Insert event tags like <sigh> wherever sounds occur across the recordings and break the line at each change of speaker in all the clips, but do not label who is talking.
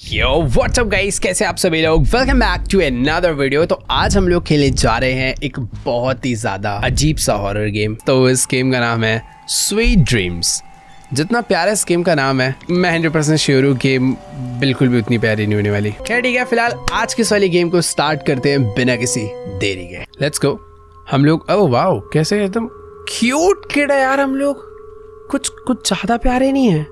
यो WhatsApp guys कैसे आप सभी लोग? Welcome back to another video तो आज हम लोग खेलने जा रहे हैं एक बहुत ही ज़्यादा अजीब सा हॉरर गेम तो इस गेम का नाम है स्वीट ड्रीम्स जितना प्यारा इस गेम का नाम है, मैं हंड्रेड परसेंट श्योर हूँ गेम बिल्कुल भी उतनी प्यारी नहीं होने वाली। खैर, ठीक है, फ़िलहाल आज किस वाली गेम को स्टार्ट करते हैं बिना किसी देरी के। लेट्स गो हम लोग ओ वाओ कैसे एकदम क्यूट किड है यार हम लोग। कुछ कुछ ज़्यादा प्यारे नहीं है।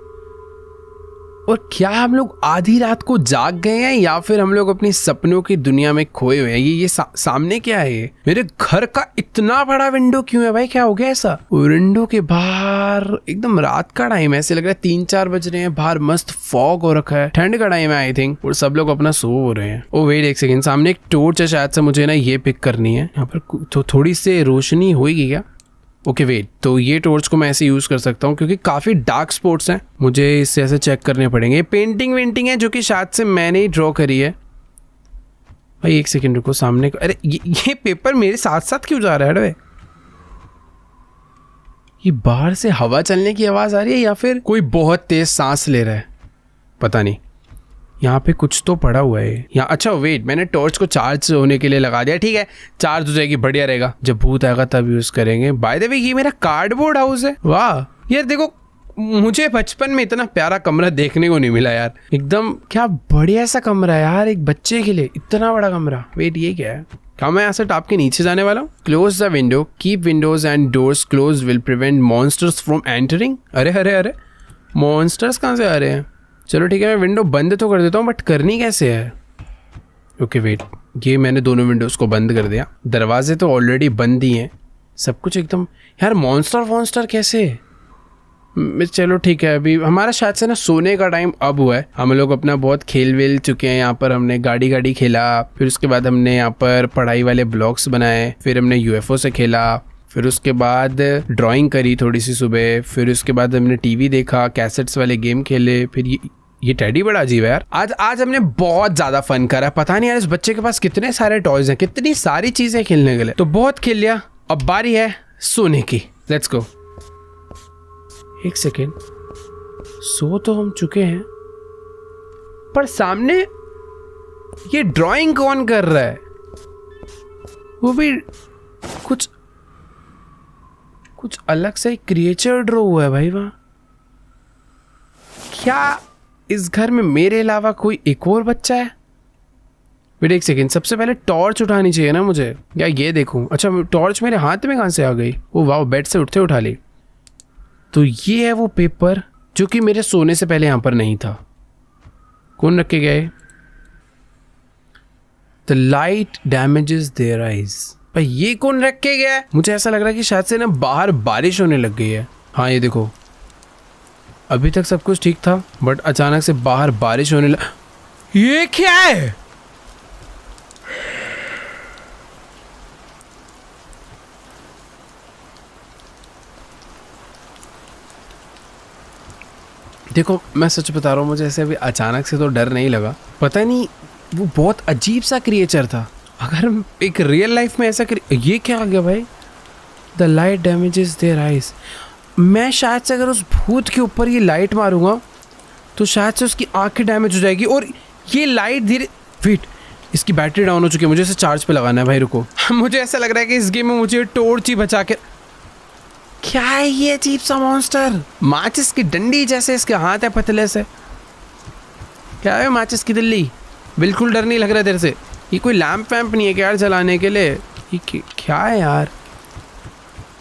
और क्या हम लोग आधी रात को जाग गए हैं या फिर हम लोग अपनी सपनों की दुनिया में खोए हुए हैं? ये ये सा, सामने क्या है ये? मेरे घर का इतना बड़ा विंडो क्यों है भाई? क्या हो गया ऐसा? विंडो के बाहर एकदम रात का टाइम है। ऐसे लग रहा है तीन चार बज रहे हैं। बाहर मस्त फॉग हो रखा है। ठंड का टाइम है आई थिंक और सब लोग अपना सो हो रहे हैं। ओ वेट एक सेकंड सामने एक टोर्च है शायद से मुझे ना ये पिक करनी है। यहाँ पर तो थोड़ी सी रोशनी होगी क्या? ओके वेट तो ये टोर्च को मैं ऐसे यूज़ कर सकता हूँ क्योंकि काफ़ी डार्क स्पॉट्स हैं। मुझे इससे ऐसे चेक करने पड़ेंगे। पेंटिंग वेंटिंग है जो कि शायद से मैंने ही ड्रॉ करी है। भाई एक सेकेंड रुको सामने को अरे ये, ये पेपर मेरे साथ साथ क्यों जा रहा है अरे ये बाहर से हवा चलने की आवाज़ आ रही है या फिर कोई बहुत तेज सांस ले रहा है? पता नहीं। यहाँ पे कुछ तो पड़ा हुआ है। यहाँ अच्छा वेट मैंने टॉर्च को चार्ज होने के लिए लगा दिया। ठीक है चार्ज हो जाएगी, बढ़िया रहेगा। जब भूत आएगा तब यूज़ करेंगे। बाय द वे ये मेरा कार्डबोर्ड हाउस है। वाह, यार देखो, मुझे बचपन में इतना प्यारा कमरा देखने को नहीं मिला यार। एकदम, क्या बढ़िया सा कमरा है यार, एक बच्चे के लिए। इतना बड़ा कमरा। वेट ये क्या है? क्या मैं यहाँ से टॉप के नीचे जाने वाला हूँ? Close the window keep windows and doors close will prevent monsters from entering अरे अरे अरे मॉन्स्टर्स कहाँ से आ रहे हैं? चलो ठीक है, मैं विंडो बंद तो कर देता हूँ बट करनी कैसे है? ओके वेट ये मैंने दोनों विंडोज़ को बंद कर दिया। दरवाजे तो ऑलरेडी बंद ही हैं। सब कुछ एकदम यार मॉन्स्टर वॉन्स्टर कैसे? चलो ठीक है, अभी हमारा शायद से ना सोने का टाइम अब हुआ है। हम लोग अपना बहुत खेल वेल चुके हैं, यहाँ पर हमने गाड़ी गाड़ी खेला। फिर उसके बाद हमने यहाँ पर पढ़ाई वाले ब्लॉग्स बनाए। फिर हमने यूएफओ से खेला। फिर उसके बाद ड्राइंग करी थोड़ी सी सुबह। फिर उसके बाद हमने टीवी देखा कैसेट्स वाले गेम खेले। फिर ये टैडी बड़ा अजीब है यार। आज आज हमने बहुत ज़्यादा फन करा पता नहीं यार, इस बच्चे के पास कितने सारे टॉयज हैं, कितनी सारी चीज़ें खेलने के लिए। तो बहुत खेल लिया। अब बारी है सोने की। लेट्स गो एक सेकेंड सो तो हम चुके हैं, पर सामने ये ड्राइंग कौन कर रहा है? वो भी कुछ कुछ अलग से क्रिएचर ड्रॉ हुआ है भाई वहाँ। क्या इस घर में मेरे अलावा कोई एक और बच्चा है? वेट एक सेकेंड सबसे पहले टॉर्च उठानी चाहिए ना मुझे। या ये देखूँ? अच्छा टॉर्च मेरे हाथ में कहाँ से आ गई? वो वाह बेड से उठते उठा ली। तो ये है वो पेपर जो कि मेरे सोने से पहले यहाँ पर नहीं था। कौन रखे गए? The light damages their eyes भाई, ये कौन रखे गया मुझे ऐसा लग रहा है कि शायद से ना बाहर बारिश होने लग गई है। हाँ ये देखो। अभी तक सब कुछ ठीक था बट अचानक से बाहर बारिश होने लगा ये क्या है? देखो, मैं सच बता रहा हूँ, मुझे ऐसे अभी अचानक से तो डर नहीं लगा। पता नहीं, वो बहुत अजीब सा क्रिएचर था। अगर एक रियल लाइफ में ऐसा ये क्या आ गया भाई? The light damages their eyes मैं शायद से अगर उस भूत के ऊपर ये लाइट मारूँगा तो शायद से उसकी आँखें डैमेज हो जाएगी। और ये लाइट धीरे फिट इसकी बैटरी डाउन हो चुकी है। मुझे इसे चार्ज पे लगाना है भाई रुको। <laughs> मुझे ऐसा लग रहा है कि इस गेम में मुझे टोर्च ही बचा के क्या है ये अजीब सा मॉन्स्टर माचिस की डंडी जैसे इसके हाथ है पतले से। क्या है माचिस की दिल्ली? बिल्कुल डर नहीं लग रहा तेरे से। ये कोई लैम्प वैम्प नहीं है क्या यार जलाने के लिए? ये क्या है यार?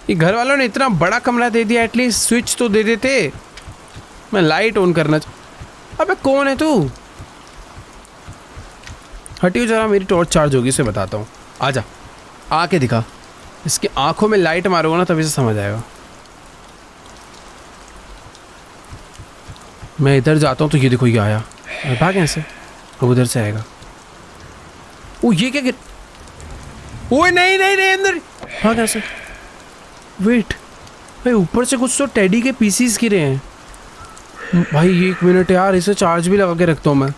ये घर वालों ने इतना बड़ा कमरा दे दिया एटलीस्ट स्विच तो दे देते। मैं लाइट ऑन करना अबे कौन है तू? हटियो जरा, मेरी टॉर्च चार्ज होगी इसे बताता हूँ। आ जा आके दिखा। इसकी आँखों में लाइट मारूँगा ना, तभी से समझ आएगा मैं इधर जाता हूँ तो ये देखो, ये आया। भाग ऐसे अब उधर से आएगा। ओ, ये क्या गिर ओए, नहीं नहीं नहीं, अंदर भाग ऐसे वेट, भाई, ऊपर से कुछ तो टेडी के पीसीस गिरे हैं। भाई, एक मिनट यार, इसे चार्ज भी लगा के रखता हूँ मैं।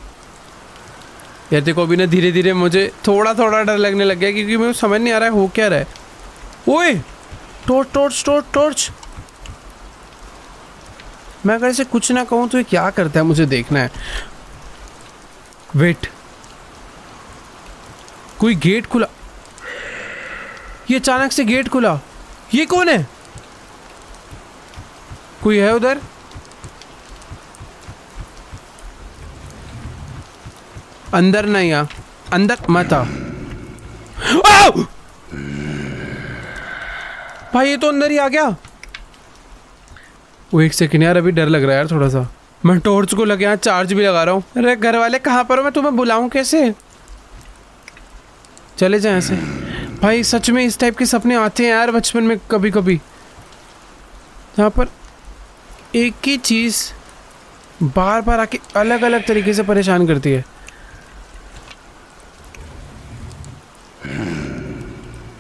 यार, देखो, अभी ना धीरे धीरे मुझे थोड़ा थोड़ा डर लगने लग गया क्योंकि मुझे समझ नहीं आ रहा है, हो क्या रहा है। ओए टॉर्च टॉर्च टॉर्च टॉर्च मैं अगर इसे कुछ ना कहूँ तो ये क्या करता है मुझे देखना है। वेट। कोई गेट खुला। ये अचानक से गेट खुला। ये कौन है? कोई है उधर? अंदर नहीं आ। अंदर मत आ। भाई, ये तो अंदर ही आ गया। वो एक सेकंड यार, अभी डर लग रहा है यार थोड़ा सा मैं टॉर्च को लगे चार्ज भी लगा रहा हूँ। अरे घर वाले कहाँ पर हो? मैं तुम्हें बुलाऊं कैसे? चले जाए ऐसे भाई, सच में इस टाइप के सपने आते हैं यार बचपन में कभी कभी यहाँ पर एक ही चीज़ बार बार आके अलग अलग तरीके से परेशान करती है।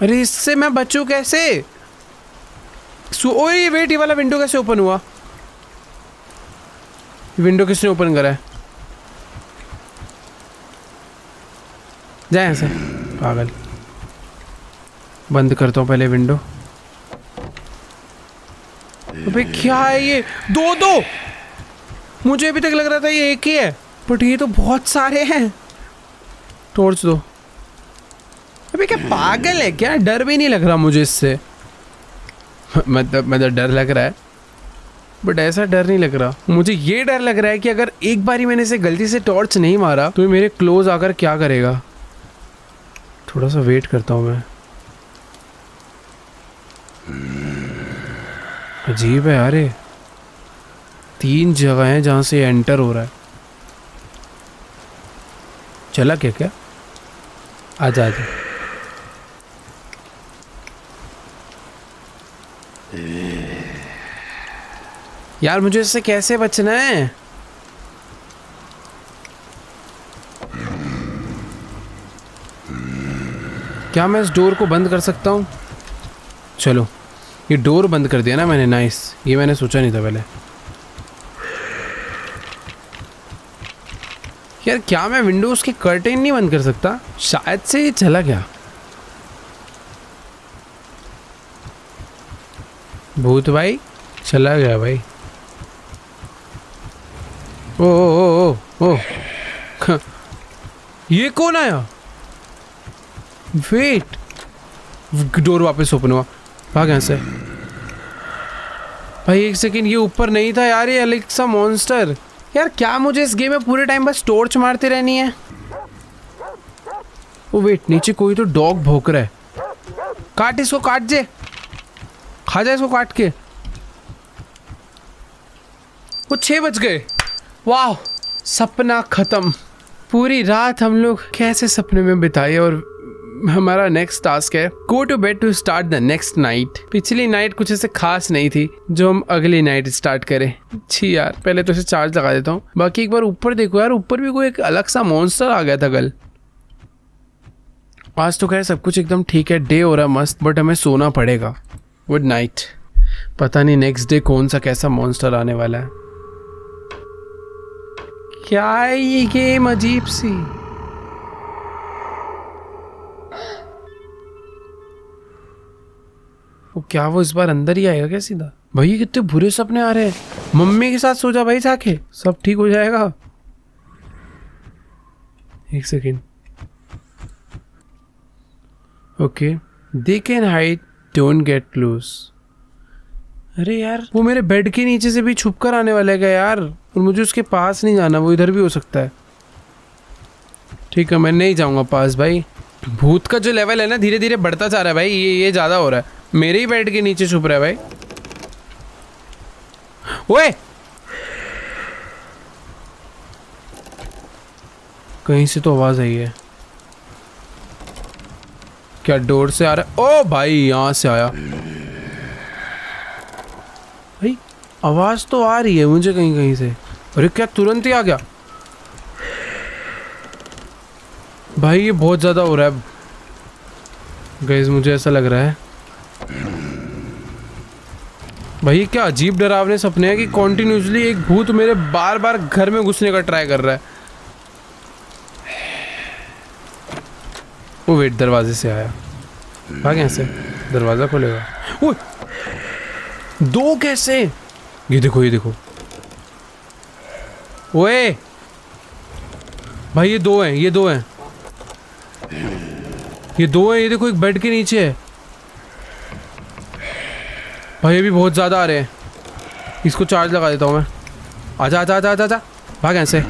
अरे, इससे मैं बचूं कैसे? ओए वेट ये वाला विंडो कैसे ओपन हुआ? विंडो किसने ओपन करा है? जाए ऐसे पागल। बंद करता हूँ पहले विंडो अबे, क्या है ये? दो दो! मुझे अभी तक लग रहा था ये एक ही है बट ये तो बहुत सारे हैं। टॉर्च दो। अबे, क्या पागल है क्या? डर भी नहीं लग रहा मुझे इससे। <laughs> मतलब मतलब डर लग रहा है बट ऐसा डर नहीं लग रहा। मुझे ये डर लग रहा है कि अगर एक बारी मैंने इसे गलती से टॉर्च नहीं मारा तो ये मेरे क्लोज आकर क्या करेगा? थोड़ा सा वेट करता हूँ मैं। अजीब है यार ये। तीन जगह हैं जहाँ से एंटर हो रहा है। चला क्या क्या? आजा आजा यार मुझे इससे कैसे बचना है? क्या मैं इस डोर को बंद कर सकता हूँ? चलो। ये डोर बंद कर दिया ना मैंने नाइस ये मैंने सोचा नहीं था पहले। यार क्या मैं विंडोज़ के कर्टेन नहीं बंद कर सकता? शायद से ये चला गया। भूत भाई चला गया भाई। ओ ओ ओ ओ, ओ। <laughs> ये कौन आया? वेट डोर वापस ओपन हुआ। भाग यहाँ से। भाई, एक सेकंड ये ऊपर नहीं था यार, ये अलग सा मॉन्स्टर यार, क्या मुझे इस गेम में पूरे टाइम बस टॉर्च मारते रहनी है? ओ वेट नीचे कोई तो डॉग भोक रहा है। काट इसको, काट जे। खा जाए इसको काट के। वो छह बज गए। वाह, सपना खत्म। पूरी रात हम लोग कैसे सपने में बिताए और हमारा नेक्स्ट टास्क है go to bed to start the next night पिछली नाइट कुछ ऐसे खास नहीं थी, जो हम अगली नाइट स्टार्ट करें। छी यार, पहले तो इसे चार्ज लगा देता हूँ। बाकी एक बार ऊपर देखो यार, ऊपर भी कोई एक अलग सा मॉन्स्टर आ गया था कल। आज तो खैर सब कुछ एकदम ठीक है डे हो रहा मस्त बट हमें सोना पड़ेगा। गुड नाइट पता नहीं नेक्स्ट डे कौन सा कैसा मॉन्स्टर आने वाला है। क्या है ये गेम अजीब सी। क्या वो इस बार अंदर ही आएगा क्या सीधा? भाई कितने बुरे सपने आ रहे हैं। मम्मी के साथ सो जा भाई जाके, सब ठीक हो जाएगा। एक second. Okay they can hide don't get close अरे यार, वो मेरे बेड के नीचे से भी छुप कर आने वाला है यार? और मुझे उसके पास नहीं जाना, वो इधर भी हो सकता है। ठीक है, मैं नहीं जाऊँगा पास भाई। भूत का जो लेवल है ना धीरे धीरे बढ़ता जा रहा है भाई, ये ये ज़्यादा हो रहा है। मेरे ही बेड के नीचे छुप रहा है भाई। ओए! कहीं से तो आवाज़ आई है। क्या डोर से आ रहा है? ओ भाई, यहाँ से आया। भाई, आवाज़ तो आ रही है मुझे कहीं कहीं से। अरे क्या तुरंत ही आ गया? भाई, ये बहुत ज़्यादा हो रहा है। गैस मुझे ऐसा लग रहा है। भाई क्या अजीब डरावने सपने हैं कि कॉन्टिन्यूसली एक भूत मेरे बार बार घर में घुसने का ट्राई कर रहा है। वो वेट दरवाजे से आया। भाग यहाँ दरवाज़ा खोलेगा। वो दो कैसे? ये देखो ये देखो। ओए! भाई, ये दो हैं, ये दो हैं। ये दो हैं, ये देखो, एक बेड के नीचे है। भाई ये भी बहुत ज़्यादा आ रहे हैं। इसको चार्ज लगा देता हूँ मैं। आजा आजा आजा आजा आजा। भाग ऐसे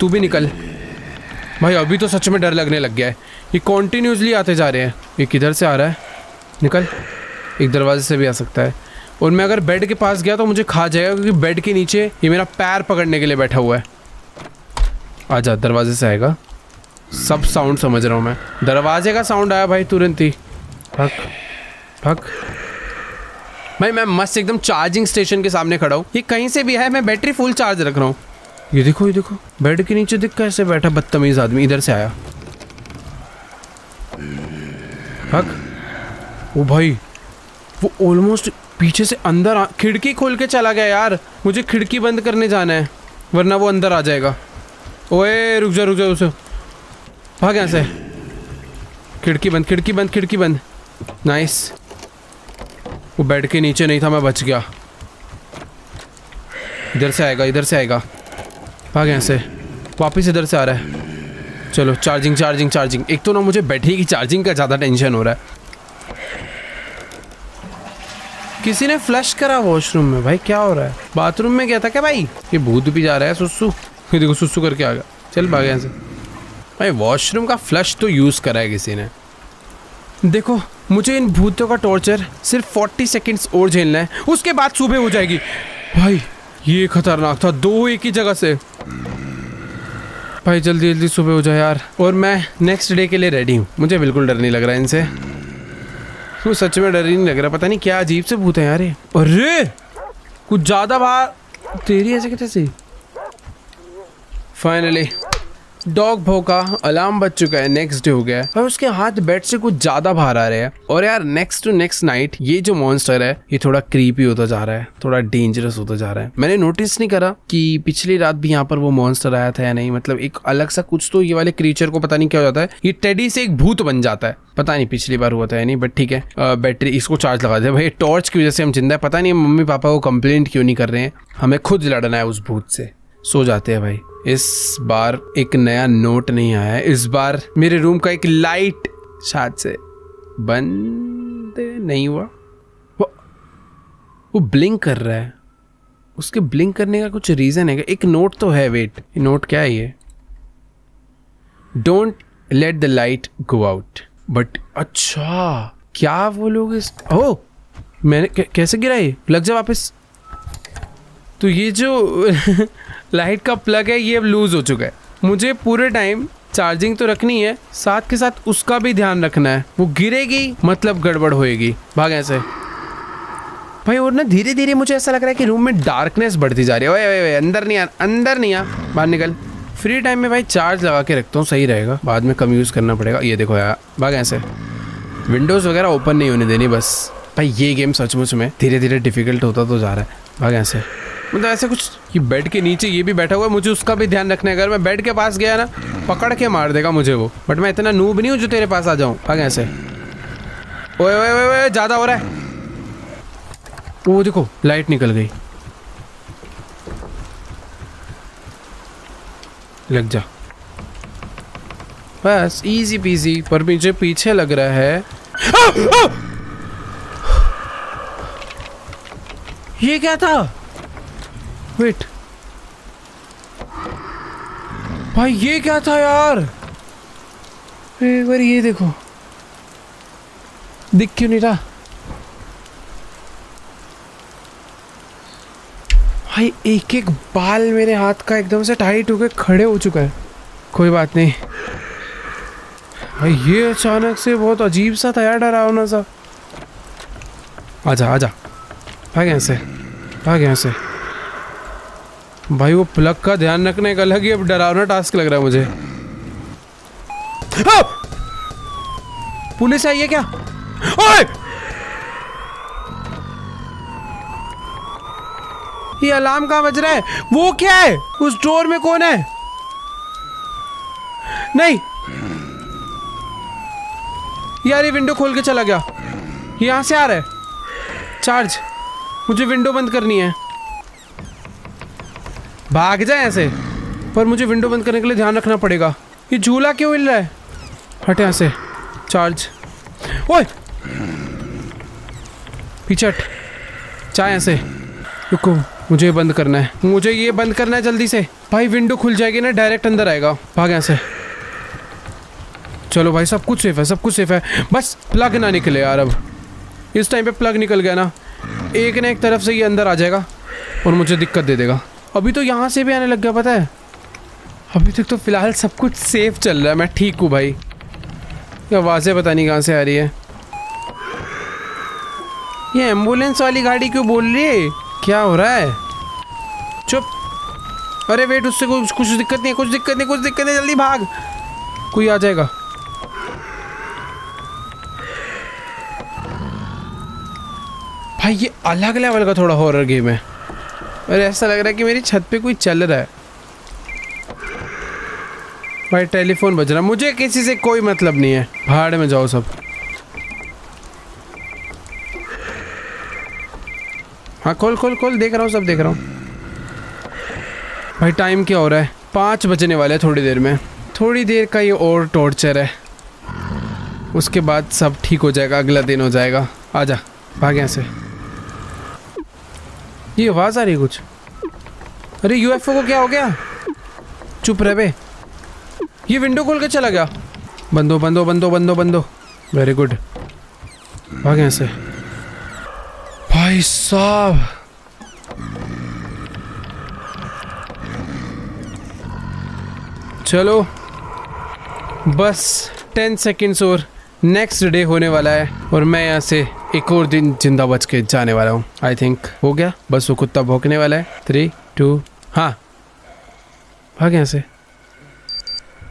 तू भी निकल। भाई, अभी तो सच में डर लगने लग गया है। ये कॉन्टीन्यूसली आते जा रहे हैं। ये किधर से आ रहा है? निकल। एक दरवाजे से भी आ सकता है। और मैं अगर बेड के पास गया तो मुझे खा जाएगा, क्योंकि बेड के नीचे ये मेरा पैर पकड़ने के लिए बैठा हुआ है। आजा, दरवाजे से आएगा। सब साउंड समझ रहा हूँ मैं। दरवाजे का साउंड आया भाई, तुरंत ही। भक भक भाई, मैं मस्त एकदम चार्जिंग स्टेशन के सामने खड़ा हूँ। ये कहीं से भी है, मैं बैटरी फुल चार्ज रख रहा हूँ। ये देखो ये देखो। बेड के नीचे दिख कैसे बैठा बदतमीज आदमी, इधर से आया। हक। ओ भाई, वो ऑलमोस्ट पीछे से अंदर आ, खिड़की खोल के चला गया यार। मुझे खिड़की बंद करने जाना है, वरना वो अंदर आ जाएगा। ओए, रुक जा रुक जा उसे। भाग यहाँ से। खिड़की बंद खिड़की बंद खिड़की बंद। नाइस वो बेड के नीचे नहीं था, मैं बच गया। इधर से आएगा, इधर से आएगा। भाग यहाँ से। वापस इधर से आ रहा है। चलो चार्जिंग चार्जिंग चार्जिंग एक तो ना मुझे बैटरी की चार्जिंग का ज़्यादा टेंशन हो रहा है। किसी ने फ्लश करा वॉशरूम में? भाई, क्या हो रहा है? बाथरूम में गया था क्या भाई? ये भूत भी जा रहा है, सुसु। फिर देखो, सुसु करके आ गया। चल, भाग यहाँ से। भाई वॉशरूम का फ्लश तो यूज़ करा है किसी ने। देखो मुझे इन भूतों का टॉर्चर सिर्फ़ 40 सेकंड्स और झेलना है। उसके बाद सुबह हो जाएगी। भाई, ये खतरनाक था, दो एक ही जगह से। भाई, जल्दी जल्दी सुबह हो जाए यार। और मैं नेक्स्ट डे के लिए रेडी हूँ। मुझे बिल्कुल डर नहीं लग रहा है इनसे। वो सच में डर ही नहीं लग रहा, पता नहीं क्या अजीब से भूत है यार अरे, कुछ ज़्यादा बाहर तेरी ऐसे कैसे फाइनली डॉग भोका, अलार्म बज चुका है नेक्स्ट डे हो गया और उसके हाथ बेड से कुछ ज़्यादा बाहर आ रहे हैं। और यार नेक्स्ट टू नेक्स्ट नाइट ये जो मॉन्स्टर है, ये थोड़ा क्रीपी होता जा रहा है, थोड़ा डेंजरस होता जा रहा है। मैंने नोटिस नहीं करा कि पिछली रात भी यहाँ पर वो मॉन्स्टर आया था या नहीं। मतलब एक अलग सा कुछ तो ये वाले क्रीचर को पता नहीं क्या हो जाता है। ये टेडी से एक भूत बन जाता है। पता नहीं पिछली बार हुआ था या नहीं बट ठीक है। बैटरी इसको चार्ज लगा दे भाई टॉर्च की वजह से हम ज़िंदा है। पता नहीं मम्मी पापा को कंप्लेंट क्यों नहीं कर रहे हैं? हमें खुद लड़ना है उस भूत से। सो जाते हैं भाई। इस बार एक नया नोट नहीं आया इस बार मेरे रूम का एक लाइट शायद से बंद नहीं हुआ। वो वो ब्लिंक कर रहा है। उसके ब्लिंक करने का कुछ रीज़न है एक नोट तो है वेट नोट क्या है ये? Don't let the light go out but अच्छा क्या वो लोग इस ओ मैंने कैसे गिरा ये? लग जा वापस। तो ये जो <laughs> लाइट का प्लग है, ये अब लूज़ हो चुका है। मुझे पूरे टाइम चार्जिंग तो रखनी है, साथ के साथ उसका भी ध्यान रखना है। वो गिरेगी मतलब गड़बड़ होएगी। भाग ऐसे। भाई, और ना धीरे धीरे मुझे ऐसा लग रहा है कि रूम में डार्कनेस बढ़ती जा रही है। ओए ओए अंदर नहीं आ, अंदर नहीं आ। बाहर निकल। फ्री टाइम में भाई चार्ज लगा के रखता हूँ, सही रहेगा। बाद में कम यूज़ करना पड़ेगा। ये देखो यार, भाग ऐसे। विंडोज़ वगैरह ओपन नहीं होने देनी, बस। भाई, ये गेम सचमुच में धीरे धीरे डिफ़िकल्ट होता तो जा रहा है। भाग ऐसे। मतलब ऐसे कुछ ये बेड के नीचे ये भी बैठा हुआ है मुझे उसका भी ध्यान रखना है। अगर मैं बेड के पास गया ना पकड़ के मार देगा मुझे वो। बट मैं इतना नूब नहीं हूँ जो तेरे पास आ जाऊँ आगे ऐसे। ओए ओए ओए ओए ज़्यादा हो रहा है। वो देखो लाइट निकल गई। लग जा। बस इजी पीजी पर मुझे पीछे लग रहा है। आ, आ! ये क्या था? वेट भाई, ये क्या था यार? एक बार ये देखो। दिख क्यों नहीं रहा? भाई एक एक बाल मेरे हाथ का एकदम से टाइट होकर खड़े हो चुका है। कोई बात नहीं। भाई, ये अचानक से बहुत अजीब सा था यार डरावना सा। आजा आजा। भाग यहाँ से। भाग यहाँ से। भाई, वो प्लग का ध्यान रखने का अलग ही अब डरावना टास्क लग रहा है मुझे। पुलिस आई है क्या? ओए! ये अलार्म कहाँ बज रहा है? वो क्या है? उस डोर में कौन है? नहीं। यार, ये विंडो खोल के चला गया। यहाँ से आ रहा है। चार्ज मुझे विंडो बंद करनी है। भाग जाए ऐसे। पर मुझे विंडो बंद करने के लिए ध्यान रखना पड़ेगा। ये झूला क्यों हिल रहा है? हट यहाँ से चार्ज। ओए! पीछे हट। चाय यहाँ से रुको, मुझे ये बंद करना है। मुझे ये बंद करना है जल्दी से। भाई विंडो खुल जाएगी ना डायरेक्ट अंदर आएगा। भाग यहाँ से चलो भाई, सब कुछ सेफ़ है, सब कुछ सेफ़ है। बस प्लग ना निकले यार अब। इस टाइम पे प्लग निकल गया ना। एक ना एक तरफ़ से ये अंदर आ जाएगा और मुझे दिक्कत दे देगा। अभी तो यहाँ से भी आने लग गया, पता है। अभी तक तो फ़िलहाल सब कुछ सेफ़ चल रहा है। मैं ठीक हूँ भाई। आवाज़ें पता नहीं कहाँ से आ रही है। ये एंबुलेंस वाली गाड़ी क्यों बोल रही है? क्या हो रहा है? चुप। अरे वेट उससे कुछ कुछ दिक्कत नहीं है, कुछ दिक्कत नहीं, कुछ दिक्कत नहीं, जल्दी भाग। कोई आ जाएगा। भाई, ये अलग लेवल का थोड़ा हॉरर गेम है। अरे ऐसा लग रहा है कि मेरी छत पे कोई चल रहा है। भाई, टेलीफोन बज रहा मुझे किसी से कोई मतलब नहीं है। भाड़ में जाओ सब। हाँ खोल खोल खोल। देख रहा हूँ, सब देख रहा हूँ। भाई, टाइम क्या हो रहा है? पाँच बजने वाले हैं थोड़ी देर में। थोड़ी देर का ये और टॉर्चर है। उसके बाद सब ठीक हो जाएगा। अगला दिन हो जाएगा। आजा, भाग यहाँ से। ये आवाज़ आ रही कुछ। अरे यूएफओ को क्या हो गया? चुप रह बे। ये विंडो खोल के चला गया। बंदो बंदो बंदो बंदो बंदो। वेरी गुड भाग यहाँ से भाई साहब। चलो। बस टेन सेकेंड्स और नेक्स्ट डे होने वाला है और मैं यहाँ से एक और दिन ज़िंदा बच के जाने वाला हूँ आई थिंक हो गया? बस वो कुत्ता भोंकने वाला है। थ्री टू हाँ। भाग यहाँ से।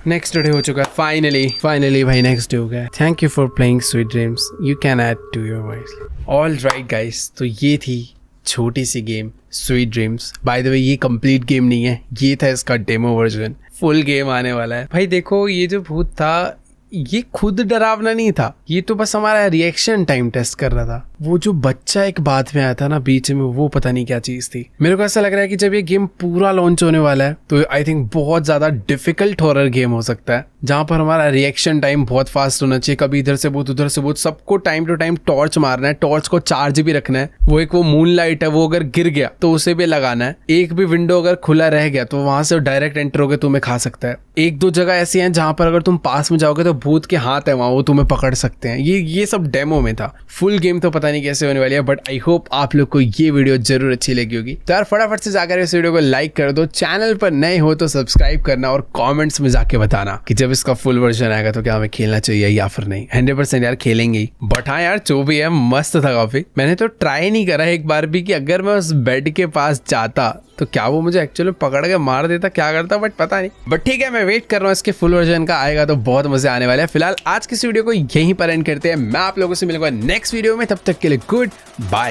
नेक्स्ट डे हो चुका है। फाइनली फाइनली भाई नेक्स्ट डे हो गया thank you for playing sweet dreams you can add to your voice all right guys तो ये थी छोटी सी game sweet dreams by the way ये कंप्लीट गेम नहीं है। ये था इसका डेमो वर्जन फुल गेम आने वाला है। भाई देखो, ये जो भूत था ये खुद डरावना नहीं था। ये तो बस हमारा रिएक्शन टाइम टेस्ट कर रहा था। वो जो बच्चा एक बात में आया था ना बीच में, वो पता नहीं क्या चीज़ थी। मेरे को ऐसा लग रहा है कि जब ये गेम पूरा लॉन्च होने वाला है तो आई थिंक बहुत ज़्यादा डिफ़िकल्ट हॉरर गेम हो सकता है, जहाँ पर हमारा रिएक्शन टाइम बहुत फास्ट होना चाहिए। कभी इधर से बहुत, उधर से बहुत, सबको टाइम टू टाइम टॉर्च मारना है टॉर्च को चार्ज भी रखना है। वो एक वो मून लाइट है, वो अगर गिर गया तो उसे भी लगाना है। एक भी विंडो अगर खुला रह गया तो वहाँ से डायरेक्ट एंटर होकर तुम्हें खा सकता है। एक दो जगह ऐसी हैं जहाँ पर अगर तुम पास में जाओगे तो भूत के हाथ है वहाँ, वो तुम्हें पकड़ सकते हैं। ये ये सब डेमो में था। फुल गेम तो पता नहीं कैसे होने वाली है बट आई होप आप लोग को ये वीडियो ज़रूर अच्छी लगी होगी। तो यार, फटाफट से जाकर इस वीडियो को लाइक कर दो। चैनल पर नए हो तो सब्सक्राइब करना और कॉमेंट्स में जाके बताना कि जब इसका फुल वर्जन आएगा तो क्या हमें खेलना चाहिए या फिर नहीं। हंड्रेड यार खेलेंगे बट हाँ यार, जो भी है, मस्त था काफ़ी। मैंने तो ट्राई नहीं करा एक बार भी कि अगर मैं उस बेड के पास जाता तो क्या वो मुझे एक्चुअली पकड़ के मार देता, क्या करता बट पता नहीं। बट ठीक है, मैं वेट कर रहा हूँ, इसके फुल वर्जन का आएगा तो बहुत मज़े आने वाले हैं। फ़िलहाल आज की वीडियो को यहीं पर एंड करते हैं। मैं आप लोगों से मिलूँगा नेक्स्ट वीडियो में, तब तक के लिए गुड बाय